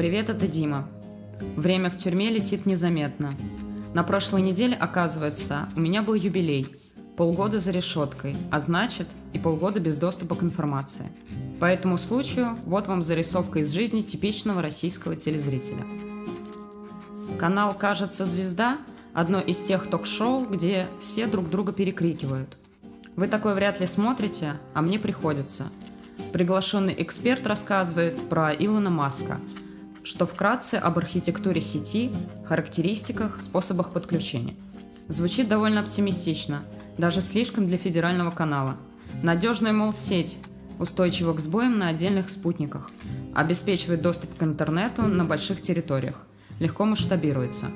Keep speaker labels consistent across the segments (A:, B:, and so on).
A: Привет, это Дима. Время в тюрьме летит незаметно. На прошлой неделе, оказывается, у меня был юбилей. Полгода за решеткой, а значит и полгода без доступа к информации. По этому случаю вот вам зарисовка из жизни типичного российского телезрителя. Канал «Кажется, звезда» – одно из тех ток-шоу, где все друг друга перекрикивают. Вы такое вряд ли смотрите, а мне приходится. Приглашенный эксперт рассказывает про Илона Маска, что вкратце об архитектуре сети, характеристиках, способах подключения. Звучит довольно оптимистично, даже слишком для федерального канала. Надежная, мол, сеть, устойчива к сбоям на отдельных спутниках, обеспечивает доступ к интернету на больших территориях, легко масштабируется.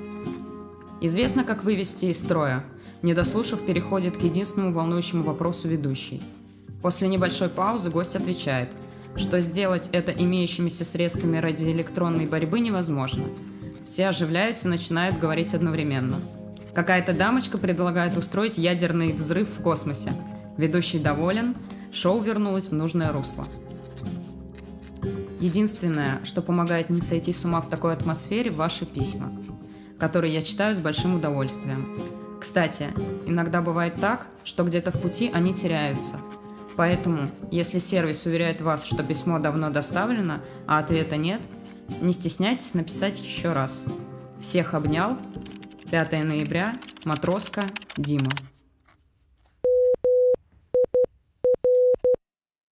A: Известно, как вывести из строя. Не дослушав, переходит к единственному волнующему вопросу ведущий. После небольшой паузы гость отвечает, что сделать это имеющимися средствами радиоэлектронной борьбы невозможно. Все оживляются и начинают говорить одновременно. Какая-то дамочка предлагает устроить ядерный взрыв в космосе. Ведущий доволен, шоу вернулось в нужное русло. Единственное, что помогает не сойти с ума в такой атмосфере, ваши письма, которые я читаю с большим удовольствием. Кстати, иногда бывает так, что где-то в пути они теряются. Поэтому, если сервис уверяет вас, что письмо давно доставлено, а ответа нет, не стесняйтесь написать еще раз. Всех обнял. 5 ноября. Матроска. Дима.